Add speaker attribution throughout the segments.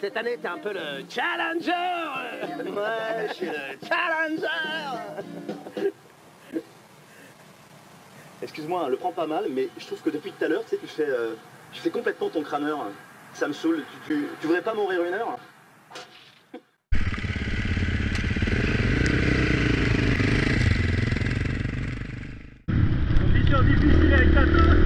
Speaker 1: Cette année, t'es un peu le challenger Ouais, je suis le challenger
Speaker 2: Excuse-moi, hein, le prends pas mal, mais je trouve que depuis tout à l'heure, tu sais, tu fais, euh, tu fais complètement ton crâneur. Ça me saoule. Tu, tu, tu voudrais pas mourir une heure
Speaker 3: Condition difficile avec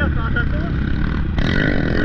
Speaker 3: やつ当たってます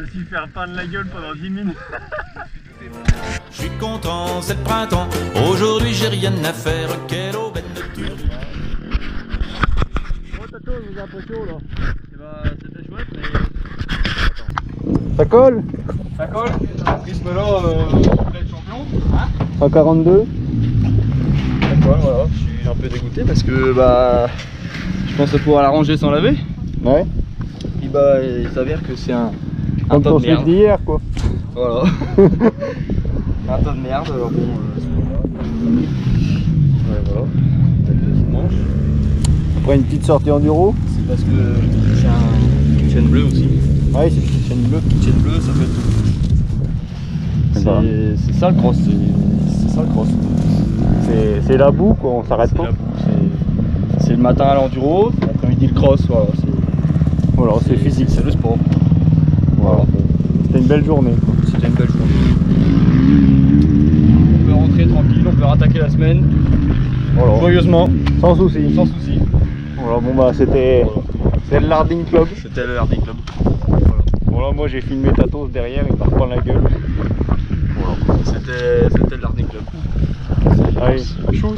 Speaker 3: me suis fait repeindre la gueule pendant 10 minutes.
Speaker 4: Je suis content, c'est le printemps. Aujourd'hui, j'ai rien à faire. Quelle aubaine de tour.
Speaker 3: Oh, Tato, je vous ai un peu chaud là. Eh ben, c'était chouette, mais.
Speaker 2: Ça colle
Speaker 3: Ça colle Prisme là, euh, champion. Hein
Speaker 2: 142
Speaker 5: Ouais, voilà, je suis un peu dégoûté parce que bah je pensais pouvoir la ranger sans laver.
Speaker 6: Ouais.
Speaker 5: Et bah il s'avère que c'est un
Speaker 6: Comme ton
Speaker 5: merde.
Speaker 6: d'hier quoi.
Speaker 5: Voilà. un tas de merde, alors bon, euh, c'est pas grave. Ouais, voilà.
Speaker 6: Après une petite sortie enduro.
Speaker 5: C'est parce que j'ai un- une chaîne bleue aussi.
Speaker 6: Ouais, c'est une chaîne bleue.
Speaker 5: Une chaîne bleue, ça fait tout.
Speaker 6: C'est ça.
Speaker 5: Le cross, c'est ça le cross.
Speaker 6: C'est la boue quoi, on s'arrête pas.
Speaker 5: c'est- le matin à l'enduro, l'après-midi le cross, voilà.
Speaker 6: Voilà, c'est physique.
Speaker 5: C'est le sport.
Speaker 6: Voilà. C'était une belle journée.
Speaker 5: C'était une belle journée. On peut rentrer tranquille, on peut rattaquer la semaine
Speaker 6: Voilà.
Speaker 5: joyeusement,
Speaker 6: Sans souci.
Speaker 5: sans souci.
Speaker 6: Voilà, bon bah c'était c'est le Larding Club.
Speaker 5: C'était le Hardy Club.
Speaker 6: Voilà, moi j'ai filmé Tatos derrière, il m'a reprendre la gueule.
Speaker 5: C'était c'était le Hardy Club.
Speaker 6: Allez, choose.